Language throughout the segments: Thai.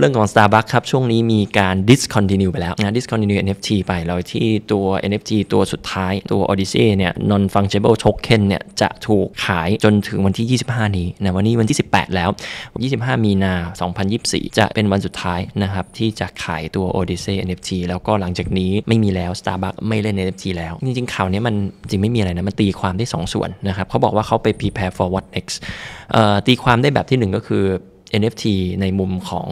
เรื่องของ Starbucks ครับ ช่วงนี้มีการ discontinue ไปแล้วนะ discontinue NFT ไปแล้วที่ตัว NFT ตัวสุดท้ายตัว Odyssey เนี่ย non fungible token เนี่ย จะถูกขายจนถึงวันที่ 25 นี้นะวันนี้วันที่ 18 แล้ว 25 มีนา 2024 จะเป็นวันสุดท้ายนะครับ ที่จะขายตัว Odyssey NFT แล้วก็หลังจากนี้ไม่มีแล้ว Starbucks ไม่เล่น NFT แล้ว จริงๆข่าวนี้มันจริงไม่มีอะไรนะ มันตีความได้ 2 ส่วนนะครับเขาบอกว่าเขาไป prepare for what next ตีความได้แบบที่ 1 ก็คือ NFT ในมุมของ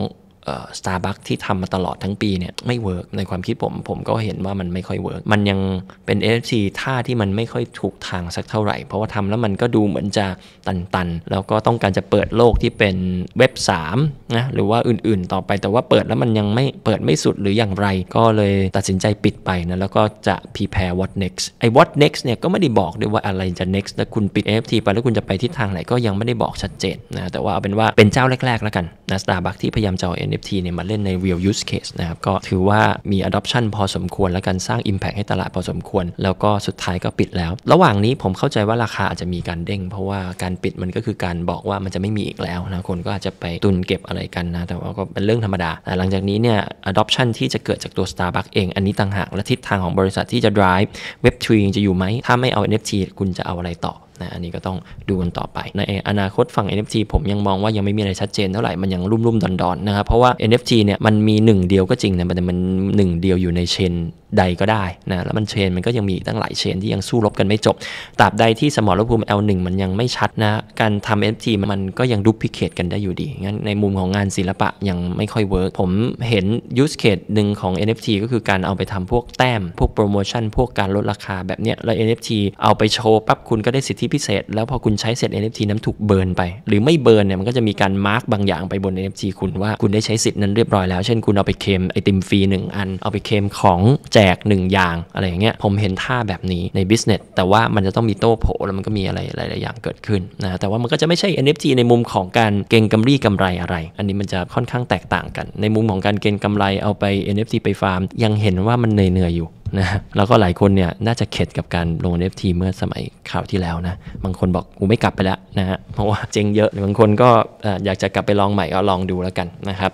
สตาร์บัคที่ทำมาตลอดทั้งปีเนี่ยไม่ work ในความคิดผม ผมก็เห็นว่ามันไม่ค่อย work มันยังเป็น NFT ท่าที่มันไม่ค่อยถูกทางสักเท่าไหร่ เพราะว่าทำแล้วมันก็ดูเหมือนจะตันๆ แล้วก็ต้องการจะเปิดโลกที่เป็น Web3นะหรือว่าอื่นๆต่อไปแต่ว่าเปิดแล้วมันยังไม่เปิดไม่สุดหรืออย่างไร ก็เลยตัดสินใจปิดไปนะแล้วก็จะ prepare what next ไอ้ what next เนี่ยก็ไม่ได้บอกด้วยว่าอะไรจะ next แล้วคุณปิด NFT ไปแล้วคุณจะไปทิศทางไหนก็ยังไม่ได้บอกชัดเจนนะแต่ว่าเอาเป็นว่าเป็นเจ้าแรกๆแล้วกันนะ Starbucks ที่พยายามจะเอา NFT เนี่ยมาเล่นใน real use case นะครับ ก็ถือว่ามี adoption พอสมควร และการสร้าง impact ให้ตลาดพอสมควร แล้วก็สุดท้ายก็ปิดแล้ว ระหว่างนี้ผมเข้าใจว่าราคาอาจจะมีการเด้ง เพราะว่าการปิดมันก็คือการบอกว่ามันจะไม่มีอีกแล้วนะคนก็อาจจะไปตุนเก็บอะไรกันนะ แต่ว่าก็เป็นเรื่องธรรมดา แต่หลังจากนี้เนี่ย adoption ที่จะเกิดจากตัว Starbucks เอง อันนี้ต่างหากและทิศทางของบริษัทที่จะ drive Web3 จะอยู่ไหมถ้าไม่เอา NFT คุณจะเอาอะไรต่อ นะอันนี้ก็ต้องดูกันต่อไป ในอนาคตฝั่ง NFT ผมยังมองว่ายังไม่มีอะไรชัดเจนเท่าไหร่มันยังลุ่มๆดอนๆนะครับเพราะว่า NFT เนี่ยมันมีหนึ่งเดียวก็จริงนะแต่มันหนึ่งเดียวอยู่ใน chain ใดก็ได้นะแล้วมัน chain มันก็ยังมีตั้งหลาย chain ที่ยังสู้รบกันไม่จบตราบใดที่สมรภูมิ L1 มันยังไม่ชัดนะการทำ NFT มันก็ยัง duplicate กันได้อยู่ดีงั้นในมุมของงานศิลปะยังไม่ค่อย work ผมเห็น use case หนึ่งของ NFT ก็คือการเอาไปทำพวกแต้ม พวกโปรโมชั่น พวกการลดราคาแบบเนี้ยแล้ว NFT เอาไปโชว์ปั๊บคุณก็ได้สิทธิพิเศษ แล้วพอคุณใช้เสร็จ NFT นั้นถูก burn ไป หรือไม่ burn เนี่ยมันก็จะมีการ mark บางอย่างไปบน NFT คุณว่าคุณได้ใช้สิทธิ์นั้นเรียบร้อยแล้ว เช่นคุณเอาไปเคมไอติมฟรีหนึ่งอันเอาไปเคมของแจกหนึ่งอย่างอะไรอย่างเงี้ยผมเห็นท่าแบบนี้ใน business แต่ว่ามันจะต้องมีโต้โผแล้วมันก็มีอะไรหลายๆอย่างเกิดขึ้นนะแต่ว่ามันก็จะไม่ใช่ NFT ในมุมของการเก็งกำไรกำไรอะไร อันนี้มันจะค่อนข้างแตกต่างกัน ในมุมของการเก็งกำไรเอาไป NFT ไปฟาร์ม ยังเห็นว่ามันเหนื่อยๆอยู่นะแล้วก็หลายคนเนี่ยน่าจะเข็ดกับการลง NFT เมื่อสมัยข่าวที่แล้วนะ บางคนบอกกูไม่กลับไปแล้วนะฮะเพราะว่าเจ๊งเยอะบางคนก็อยากจะกลับไปลองใหม่ก็ลองดูแล้วกันนะครับ